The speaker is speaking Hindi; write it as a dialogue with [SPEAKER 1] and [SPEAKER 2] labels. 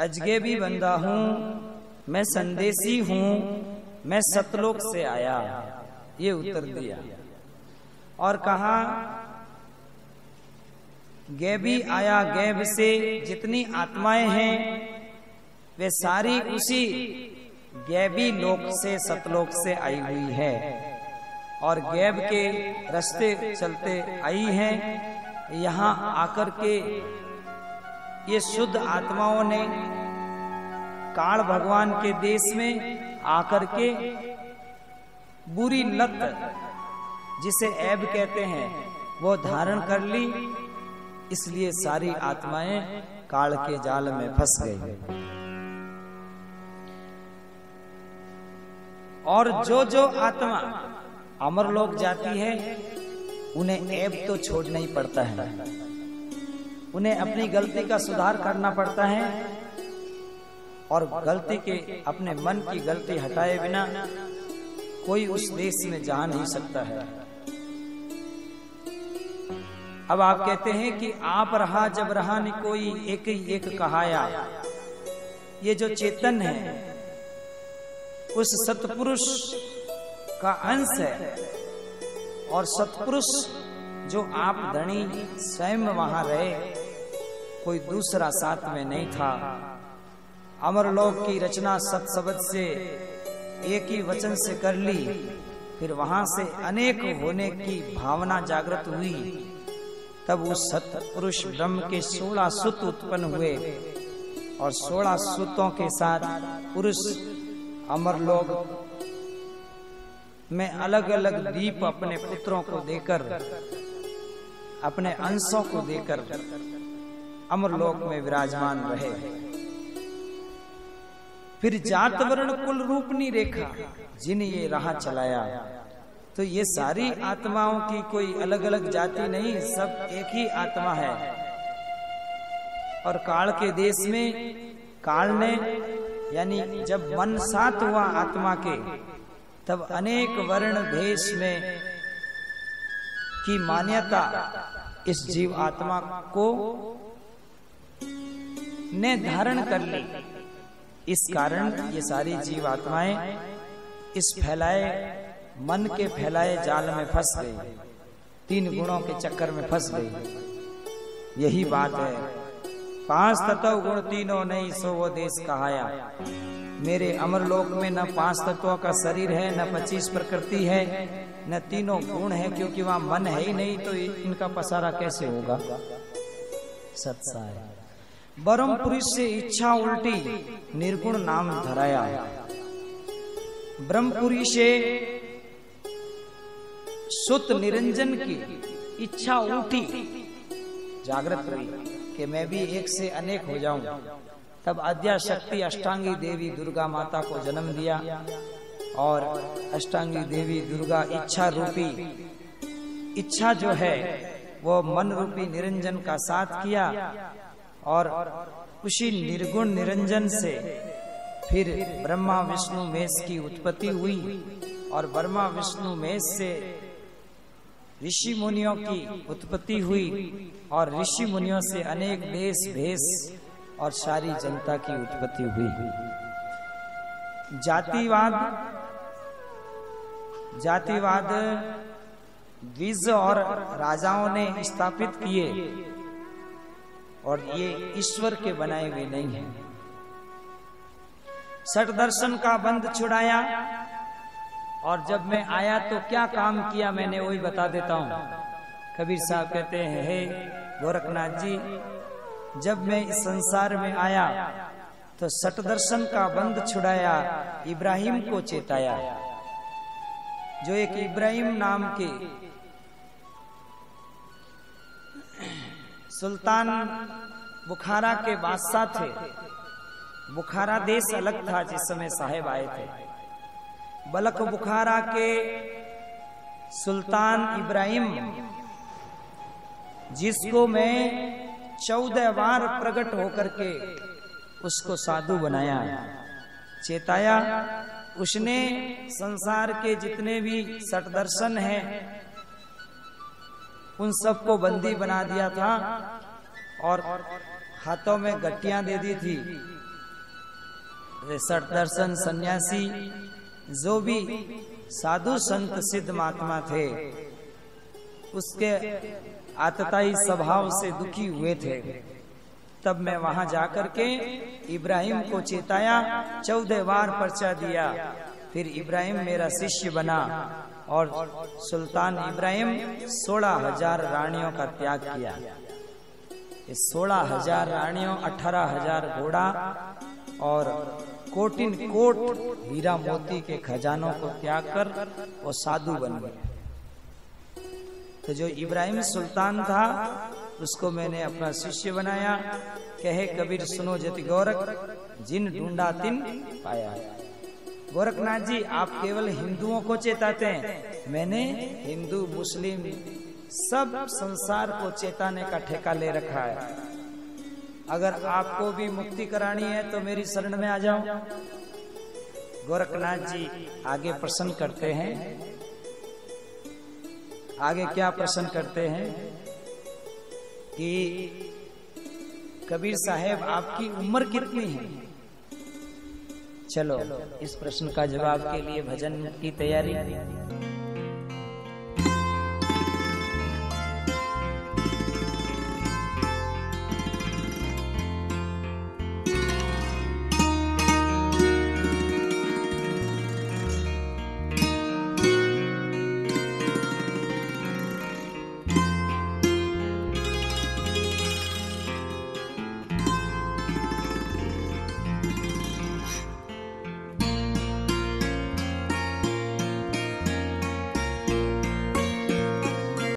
[SPEAKER 1] अजगे भी बंदा हूँ, मैं संदेशी हूँ, मैं सतलोक से आया। ये उत्तर दिया। और कहा, गैबी आया गैब से, जितनी आत्माएँ हैं, वे सारी उसी गैबी लोक से, सतलोक से आई हुई है। और गैब के रास्ते चलते आई है, यहाँ आकर के ये शुद्ध आत्माओं ने काल भगवान के देश में आकर के बुरी लत, जिसे ऐब कहते हैं, वो धारण कर ली। इसलिए सारी आत्माएँ काल के जाल में फंस गई। और जो जो आत्मा अमर लोग जाती है, उन्हें ऐब तो छोड़ना ही पड़ता है। उन्हें अपनी गलती का सुधार करना पड़ता है और गलती के अपने मन की गलती हटाए बिना कोई उस देश में जा नहीं सकता है। अब आप कहते हैं कि आप रहा जब रहा नहीं कोई एक ही एक कहाया। ये जो चेतन है, उस सतपुरुष का अंश है और सतपुरुष जो आप धनी, स्वयं वहाँ रहे कोई दूसरा साथ में नहीं था। अमरलोक की रचना सत शब्द से एक ही वचन से कर ली। फिर वहाँ से अनेक होने की भावना जागृत हुई। तब उस सतपुरुष ब्रह्म के सोलह सुत उत्पन्न हुए और सोलह सुतों के साथ पुरुष अमरलोक में अलग अलग दीप अपने पुत्रों को देकर, अपने अंशों को देकर अमरलोक में विराजमान रहे। फिर जात वर्ण कुल रूपनी रेखा जिन ये राह चलाया। तो ये सारी आत्माओं की कोई अलग अलग जाति नहीं, सब एक ही आत्मा है। और काल के देश में, काल ने, यानी जब मन सात हुआ आत्मा के, तब अनेक वर्ण भेष में की मान्यता इस जीव आत्मा को ने धारण कर ली। इस कारण ये सारी जीव आत्माएँ इस फैलाए, मन के फैलाए जाल में फंस गई। तीन गुणों के चक्कर में फंस गई। यही बात है। पाँच तत्व गुण तीनों नहीं, सो वो देश कहाया। मेरे अमरलोक में न पाँच तत्वों का शरीर है, न पच्चीस प्रकृति है, न तीनों गुण है, क्योंकि वहाँ मन है ही नहीं तो इनका पसारा कैसे होगा? सत्साय। बरम पुरुष से इच्छा उल्टी निर्गुण नाम धराया। ब्रह्मपुरी से सुत निरंजन की इच्छा उल्टी। जागृत हुई कि मैं भी एक से अनेक हो जाऊँ। तब अद्या शक्ति अष्टांगी देवी दुर्गा माता को जन्म दिया और अष्टांगी देवी दुर्गा इच्छा रूपी इच्छा जो है, वो मन रूपी निरंजन का साथ किया। और उसी निर्गुण निरंजन से फिर ब्रह्मा विष्णु मेष की उत्पत्ति हुई और ब्रह्मा विष्णु मेष से ऋषि मुनियों की उत्पत्ति हुई और ऋषि मुनियों से अनेक देश भेष और सारी जनता की उत्पत्ति हुई। जातिवाद जातिवाद, द्विज और राजाओं ने स्थापित किए। और ये ईश्वर के बनाए हुए नहीं है। सट दर्शन का बंद छुड़ाया, और जब मैं आया तो क्या काम किया मैंने वही बता देता हूँ। कबीर साहब कहते हैं, हे गोरखनाथ जी, जब मैं इस संसार में आया तो सट दर्शन का बंद छुड़ाया, इब्राहिम को चेताया। जो एक इब्राहिम नाम के सुल्तान बुखारा के बादशाह थे। बुखारा देश अलग था जिस समय साहेब आए थे। बलक बुखारा के सुल्तान इब्राहिम, जिसको मैं चौदह बार प्रकट होकर के उसको साधु बनाया, चेताया, उसने संसार के जितने भी सट दर्शन हैं उन सबको बंदी बना दिया था और हाथों में गट्टियाँ दे दी थी। दर्शन सन्यासी, जो भी साधु संत सिद्ध महात्मा थे, उसके आतताई स्वभाव से दुखी हुए थे। तब मैं वहाँ जाकर के इब्राहिम को चेताया, चौदह बार पर्चा दिया। फिर इब्राहिम मेरा शिष्य बना। और सुल्तान इब्राहिम सोलह हज़ार रानियों का त्याग किया। सोलह हज़ार रानियों, अठारह हज़ार घोड़ा और कोटिन कोट हीरा मोती के खजानों को त्याग कर वो साधु बन गए। तो जो इब्राहिम सुल्तान था, उसको मैंने अपना शिष्य बनाया। कहे, कबीर सुनो जति गौरख, जिन ढूंढा तिन पाया गोरखनाथ जी, आप केवल हिंदुओं को चेताते हैं। मैंने हिंदू, मुस्लिम सब संसार को चेताने का ठेका ले रखा है। अगर आपको भी मुक्ति करानी है तो मेरी शरण में आ जाओ। गोरखनाथ जी, आगे प्रश्न करते हैं। आगे क्या प्रश्न करते हैं? कि कबीर साहेब, आपकी उम्र कितनी है? चलो इस प्रश्न का जवाब के लिए भजन की तैयारी।